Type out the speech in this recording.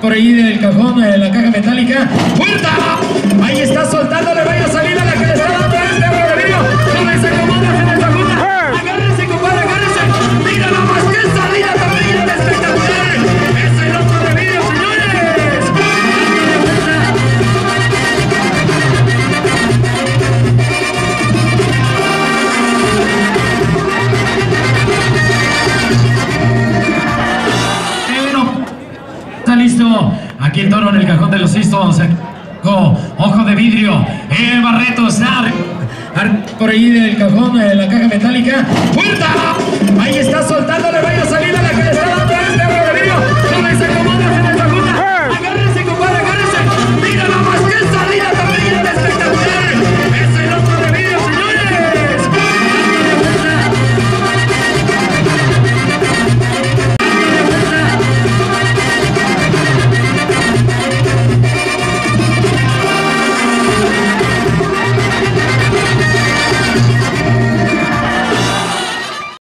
Por ahí del cajón, de la caja metálica. ¡Puerta! Ahí está listo. Aquí el toro en el cajón de los cistos. Ojo, de vidrio. El Barreto está ar- por ahí del cajón, de la caja metálica. ¡Puerta!